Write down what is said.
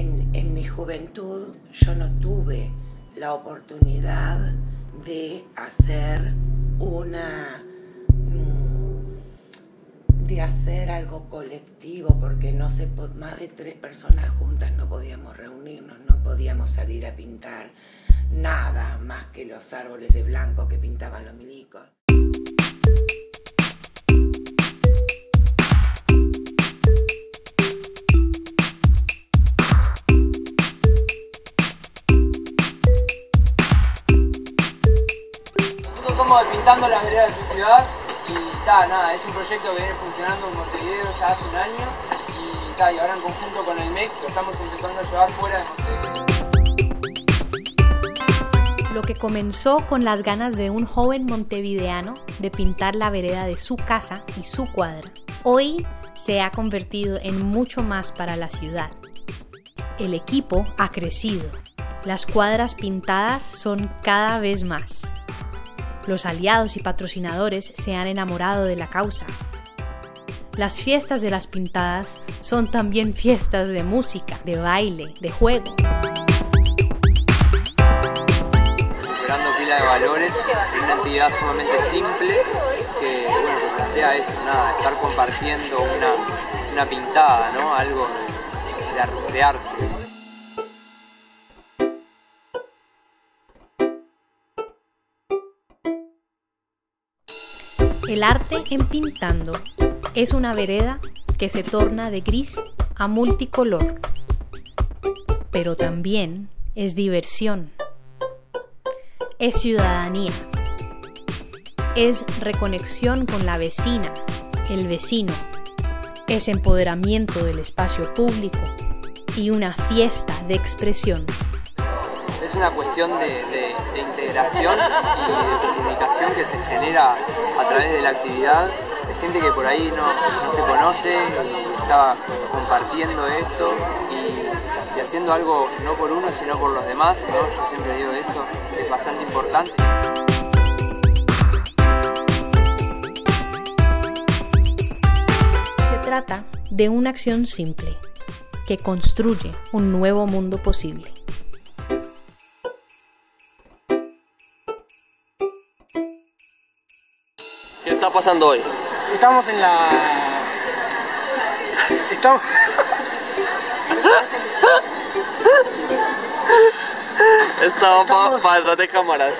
en, mi juventud yo no tuve la oportunidad de hacer una mm, de hacer algo colectivo porque no se más de tres personas juntas no podíamos reunirnos, no podíamos salir a pintar nada más que los árboles de blanco que pintaban los milicos. De Pintando las Veredas de tu ciudad y ta, nada, es un proyecto que viene funcionando en Montevideo ya hace un año y, ta, y ahora en conjunto con el MEC lo estamos intentando llevar fuera de Montevideo. Lo que comenzó con las ganas de un joven montevideano de pintar la vereda de su casa y su cuadra, hoy se ha convertido en mucho más para la ciudad. El equipo ha crecido. Las cuadras pintadas son cada vez más. Los aliados y patrocinadores se han enamorado de la causa. Las fiestas de las pintadas son también fiestas de música, de baile, de juego. recuperando pila de valores en una actividad sumamente simple que, bueno, plantea eso, nada, estar compartiendo una, una pintada, ¿no? Algo de arte. El arte en pintando. Es una vereda que se torna de gris a multicolor, pero también es diversión, es ciudadanía, es reconexión con la vecina, el vecino, es empoderamiento del espacio público y una fiesta de expresión. Es una cuestión de, integración y actividad de gente que por ahí no, no se conoce y está compartiendo esto y, y haciendo algo no por uno sino por los demás. ¿no? Yo siempre digo eso, es bastante importante. Se trata de una acción simple que construye un nuevo mundo posible. Está pasando hoy? Estamos en la. Estamos. Estaba para detrás de cámaras.